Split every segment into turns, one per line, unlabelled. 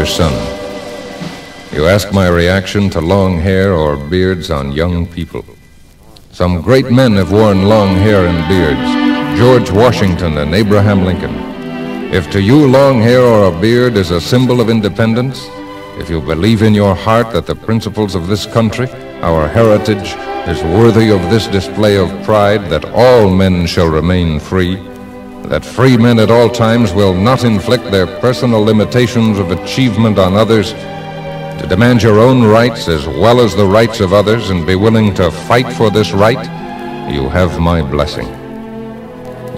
Dear son, you ask my reaction to long hair or beards on young people. Some great men have worn long hair and beards George Washington and Abraham Lincoln. If to you long hair or a beard is a symbol of independence, if you believe in your heart that the principles of this country, our heritage, is worthy of this display of pride that all men shall remain free, that free men at all times will not inflict their personal limitations of achievement on others, to demand your own rights as well as the rights of others and be willing to fight for this right, you have my blessing.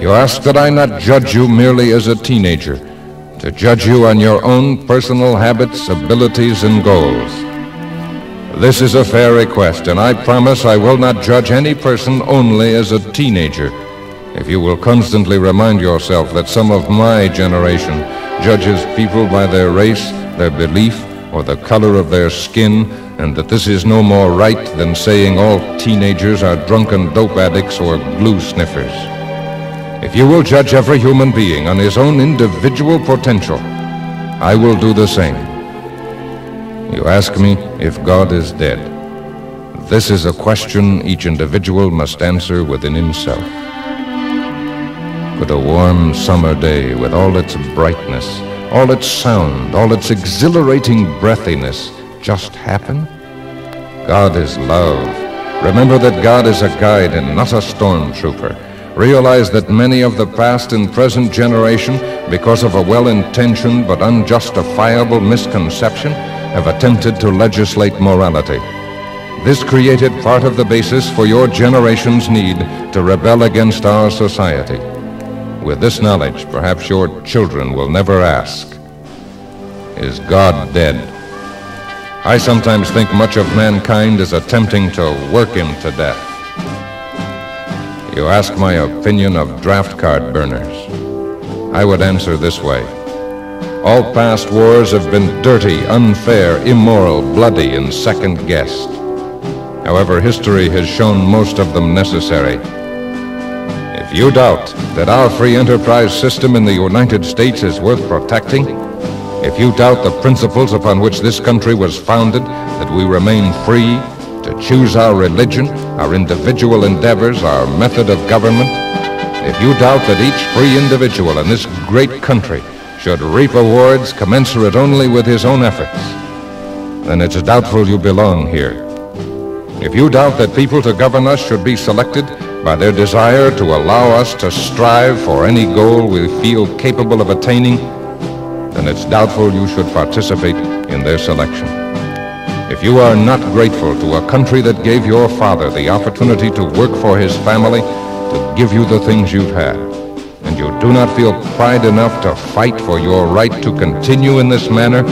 You ask that I not judge you merely as a teenager, to judge you on your own personal habits, abilities, and goals. This is a fair request, and I promise I will not judge any person only as a teenager if you will constantly remind yourself that some of my generation judges people by their race, their belief, or the color of their skin, and that this is no more right than saying all teenagers are drunken dope addicts or glue sniffers. If you will judge every human being on his own individual potential, I will do the same. You ask me if God is dead. This is a question each individual must answer within himself. Could a warm summer day with all its brightness, all its sound, all its exhilarating breathiness just happen? God is love. Remember that God is a guide and not a stormtrooper. Realize that many of the past and present generation, because of a well-intentioned but unjustifiable misconception, have attempted to legislate morality. This created part of the basis for your generation's need to rebel against our society. With this knowledge, perhaps your children will never ask, Is God dead? I sometimes think much of mankind is attempting to work him to death. You ask my opinion of draft card burners. I would answer this way. All past wars have been dirty, unfair, immoral, bloody, and second-guessed. However, history has shown most of them necessary you doubt that our free enterprise system in the United States is worth protecting, if you doubt the principles upon which this country was founded, that we remain free to choose our religion, our individual endeavors, our method of government, if you doubt that each free individual in this great country should reap awards commensurate only with his own efforts, then it's doubtful you belong here. If you doubt that people to govern us should be selected by their desire to allow us to strive for any goal we feel capable of attaining, then it's doubtful you should participate in their selection. If you are not grateful to a country that gave your father the opportunity to work for his family, to give you the things you've had, and you do not feel pride enough to fight for your right to continue in this manner,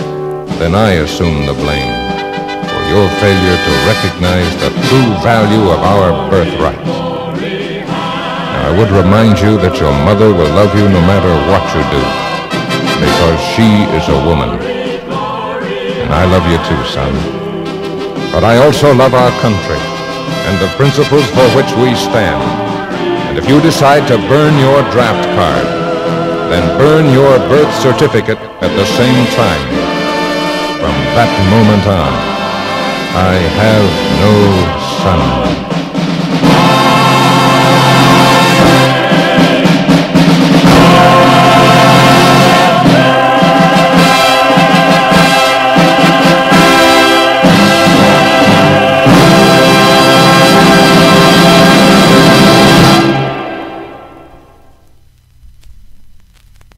then I assume the blame for your failure to recognize the true value of our birthright. Would remind you that your mother will love you no matter what you do, because she is a woman. And I love you too, son. But I also love our country and the principles for which we stand. And if you decide to burn your draft card, then burn your birth certificate at the same time. From that moment on, I have no son.